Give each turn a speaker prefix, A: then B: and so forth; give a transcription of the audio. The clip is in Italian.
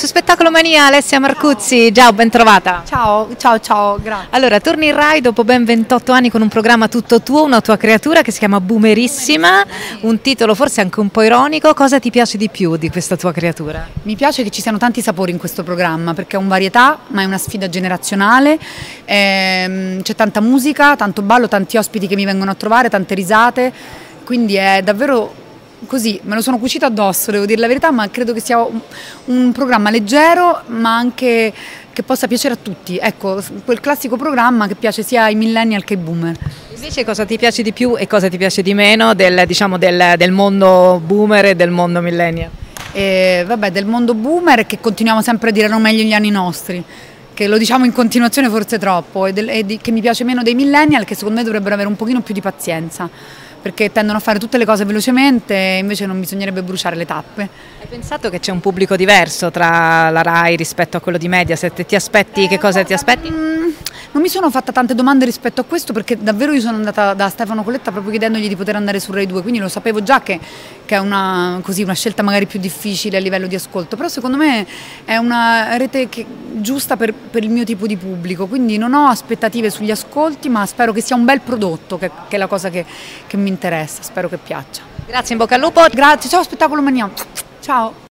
A: Su Spettacolo Mania Alessia Marcuzzi, ciao, ben trovata.
B: Ciao, ciao, ciao, grazie.
A: Allora, torni in Rai dopo ben 28 anni con un programma tutto tuo, una tua creatura che si chiama Boomerissima, un titolo forse anche un po' ironico. Cosa ti piace di più di questa tua creatura?
B: Mi piace che ci siano tanti sapori in questo programma perché è un varietà, ma è una sfida generazionale. Ehm, c'è tanta musica, tanto ballo, tanti ospiti che mi vengono a trovare, tante risate. Quindi è davvero così, me lo sono cucito addosso, devo dire la verità, ma credo che sia un, un, programma leggero, ma anche che possa piacere a tutti. Ecco, quel classico programma che piace sia ai millennial che ai boomer.
A: Invece cosa ti piace di più e cosa ti piace di meno del, diciamo, del, del mondo boomer e del mondo millennial?
B: E, vabbè, del mondo boomer che continuiamo sempre a dire erano meglio gli anni nostri che lo diciamo in continuazione forse troppo e, del, e di, che mi piace meno dei millennial che secondo me dovrebbero avere un pochino più di pazienza perché tendono a fare tutte le cose velocemente e invece non bisognerebbe bruciare le tappe.
A: Hai pensato che c'è un pubblico diverso tra la RAI rispetto a quello di Mediaset? Ti aspetti, che cosa ti aspetti?
B: Non mi sono fatta tante domande rispetto a questo perché davvero io sono andata da Stefano Coletta proprio chiedendogli di poter andare su Rai 2, quindi lo sapevo già che, che è una, così, una, scelta magari più difficile a livello di ascolto, però secondo me è una rete che, giusta per, per, il mio tipo di pubblico, quindi non ho aspettative sugli ascolti ma spero che sia un bel prodotto, che, che è la cosa che, che mi interessa, spero che piaccia.
A: Grazie, in bocca al lupo.
B: Grazie, ciao Spettacolo Mania. Ciao.